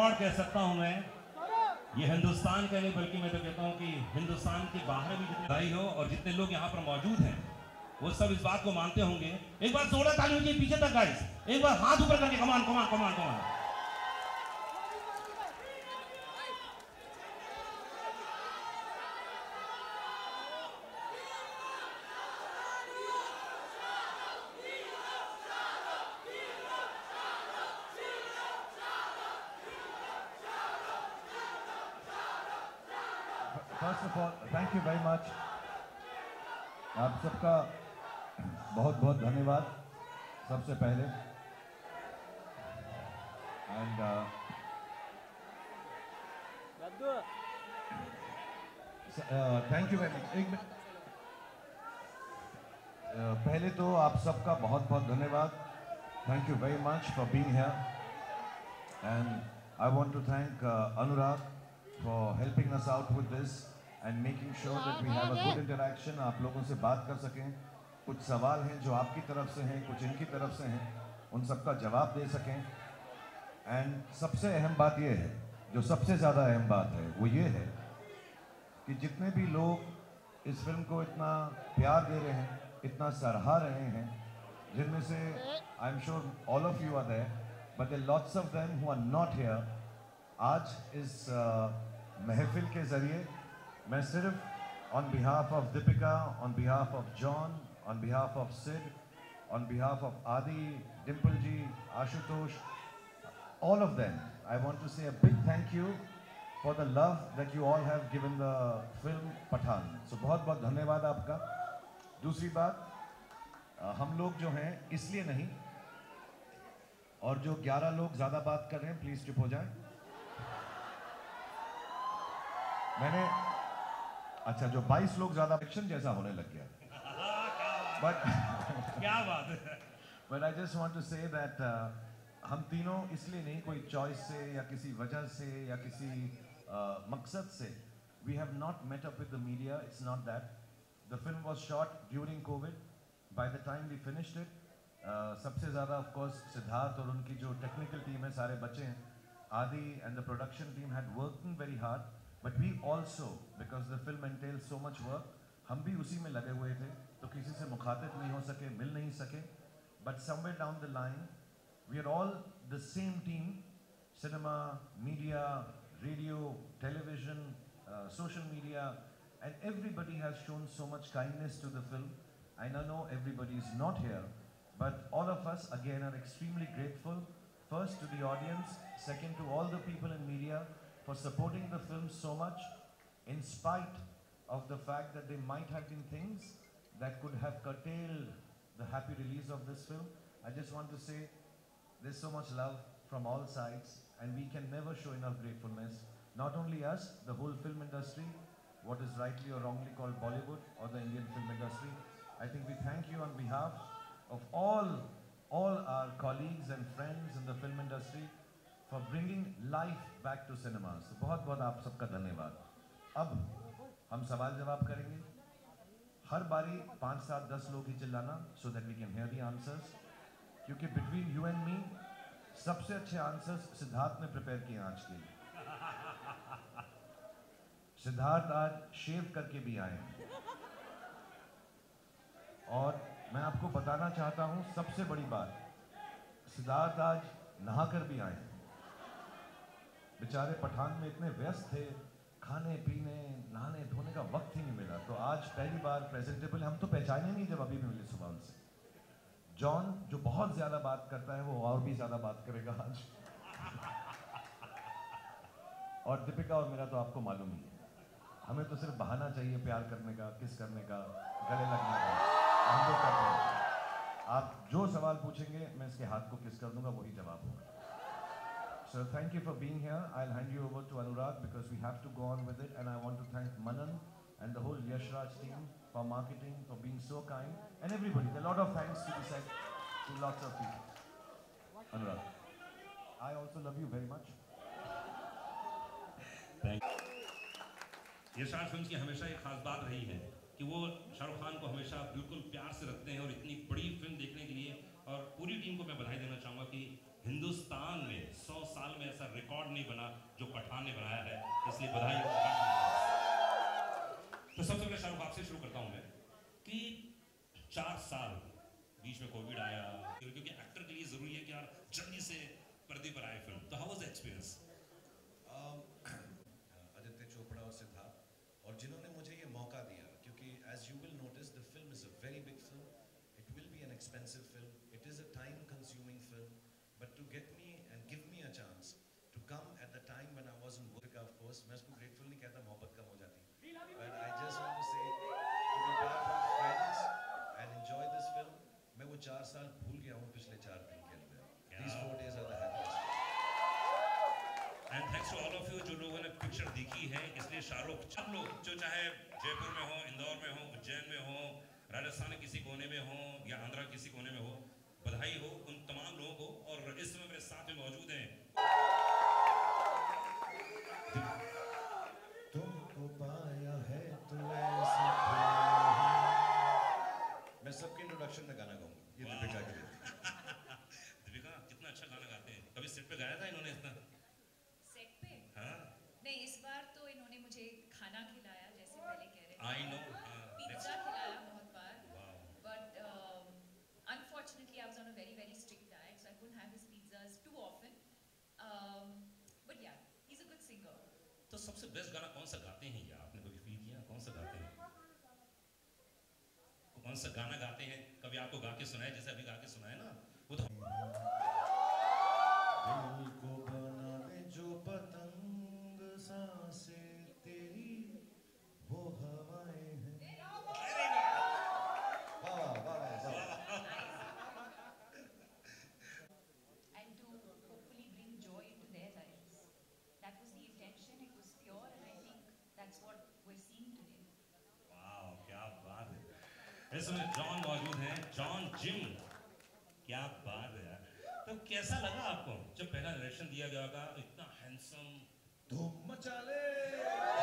Record कह सकता हूँ मैं, ये हिंदुस्तान का नहीं, बल्कि मैं तो कहता हूँ कि हिंदुस्तान के बाहर भी जितने भाई हो और जितने लोग यहाँ पर मौजूद हैं, वो सब इस बात को मानते होंगे। एक बार जोड़ा ताली के पीछे तक गाइस एक बार हाथ ऊपर करके come on come on come on come on first of all thank you very much आप सबका बहुत बहुत धन्यवाद सबसे पहले। And thank you very much एक मिनट Uh, पहले तो आप सबका बहुत बहुत धन्यवाद। Thank you very much for being here and I want to thank Anurag for helping us out with this. And making sure that we have a good interaction आप लोगों से बात कर सकें। कुछ सवाल हैं जो आपकी तरफ़ से हैं कुछ इनकी तरफ़ से हैं उन सबका जवाब दे सकें। एंड सबसे अहम बात यह है जो सबसे ज़्यादा अहम बात है वो ये है कि जितने भी लोग इस फ़िल्म को इतना प्यार दे रहे हैं इतना सराहा रहे हैं जिनमें से I am sure all of you are there but lots of them who are not here आज इस uh, महफिल के ज़रिए मैं सिर्फ़ on behalf of Deepika on behalf of John on behalf of Sid on behalf of Adi Dimple ji Ashutosh of them, i want to say a big thank you for the love that you all have given the film pathan. So, बहुत बहुत धन्यवाद आपका। दूसरी बात हम लोग जो हैं, इसलिए नहीं, और जो 11 लोग ज़्यादा बात कर रहे हैं प्लीज़ चुप हो जाएँ मैंने अच्छा जो 22 लोग ज़्यादा एक्शन जैसा होने लग गया। बट क्या बात है। But I just want to say that हम तीनों इसलिए नहीं कोई चॉइस से या किसी वजह से या किसी uh, मकसद से we have not met up with the media it's not that the film was shot during Covid by the time we finished it सबसे ज़्यादा ऑफकोर्स सिद्धार्थ और उनकी जो टेक्निकल टीम है सारे बच्चे हैं। Adi and the production team had working very hard But we also, because the film entails so much work, हम भी उसी में लगे हुए थे तो किसी से मुखातिब नहीं हो सके मिल नहीं सके but somewhere down the line we are all the same team cinema media radio television uh, social media and everybody has shown so much kindness to the film and i know everybody is not here but all of us again are extremely grateful first to the audience second to all the people in media for supporting the film so much in spite of the fact that there might have been things that could have curtailed the happy release of this film. I just want to say there's so much love from all sides and we can never show enough gratefulness. Not only us, the whole film industry, what is rightly or wrongly called Bollywood or the Indian film industry. I think we thank you on behalf of all, all our colleagues and friends in the film industry for bringing life back to cinemas. So, बहुत बहुत आप सबका धन्यवाद। अब हम सवाल जवाब करेंगे। हर बारी पाँच सात दस लोग ही चिल्लाना so that we can hear the answers क्योंकि बिटवीन यू एंड मी सबसे अच्छे आंसर्स सिद्धार्थ ने प्रिपेयर किए आज के लिए। सिद्धार्थ आज शेव करके भी आए और मैं आपको बताना चाहता हूँ सबसे बड़ी बात, सिद्धार्थ आज नहाकर भी आए हैं। बेचारे पठान में इतने व्यस्त थे, खाने, पीने, नहाने, धोने का वक्त ही नहीं मिला। तो आज पहली बार प्रेजेंटेबल हम तो पहचाने नहीं जब अभी भी मिले सुबह उनसे। जॉन, जो बहुत ज़्यादा बात करता है, वो और भी ज़्यादा बात करेगा आज। और दीपिका और मेरा तो आपको मालूम ही है। हमें तो सिर्फ़ बहाना चाहिए प्यार करने का, किस करने का, गले लगने का। हम तो करते हैं। आप जो सवाल पूछेंगे, मैं इसके हाथ को किस कर दूँगा, वही जवाब होगा। So thank you for being here. I'll hand you over to Anurag because we have to go on with it. And I want to thank Manan and the whole Yashraj team for marketing, for being so kind, and everybody. There are a lot of thanks to be said to lots of people. Anurag, I also love you very much. Yashraj film की हमेशा एक खास बात रही है कि वो शाहरुख खान को हमेशा बिल्कुल प्यार से रखते हैं और इतनी बड़ी फिल्म देखने के लिए और पूरी टीम को मैं बधाई देना चाहूँगा कि हिंदुस्तान में सौ साल में ऐसा रिकॉर्ड नहीं बना जो पठान ने बनाया है। इसलिए बधाई तो सबसे पहले शाहरुख, आपसे शुरू करता हूँ मैं कि चार साल बीच में कोविड आया, क्योंकि एक्टर के लिए ज़रूरी है कि यार जल्दी से पर्दे पर आए फ़िल्म तो how was experience film but to get me and give me a chance to come at the time when I was in work मैं उसको ग्रेटफुल नहीं कहता मोहब्बत कम हो जाती। But I just want to say to be part of friends and enjoy this film मैं वो चार साल भूल गया हूँ पिछले चार दिन के अंदर। These four days are the happiest and thanks to all of you जो लोगों ने पिक्चर देखी है इसलिए शाहरुख सब लोग जो चाहे जयपुर में हो इंदौर में हो उज्जैन में हो राजस्थान के किसी कोने में हो या आंध्रा किसी कोने में हो बधाई हो उन तमाम लोगों को और इस समय मेरे साथ में मौजूद हैं तुमको पाया है तो ऐसे मैं सबके इंट्रोडक्शन में गाना गाऊँगा ये वाह। दीपिका के लिए दीपिका कितना अच्छा गाना गाते हैं कभी सेट पे गाया था इन्होंने इतना सेट पे हाँ नहीं इस बार तो इन्होंने मुझे खाना खिलाया जैसे पहले कह रहे आई नो पिज्जा खिलाया बहुत बार वाह but um, unfortunately I was on a very very strict diet so I couldn't have his pizzas too often um, but yeah he's a good singer तो सबसे बेस्ट गाना कौन सा गाते हैं? ये आपने कभी फील किया? कौन सा गाते हैं? कौन सा गाना गाते हैं? कभी आपको गा के सुनाए जैसे अभी गा के सुनाए ना? वो तो दिल को बनावे जो पतंग साँसें तेरी वो हवाएँ हैं वाह वाह वाह वाह and to hopefully bring joy into their lives that was the intention it was pure and I think that's what we're seeing today वाह क्या बात है इस समय जॉन मौजूद हैं। जॉन जिम क्या बात है यार। तो कैसा लगा आपको? जब पहला डायरेक्शन दिया गया होगा, इतना हैंडसम धूम मचा ले।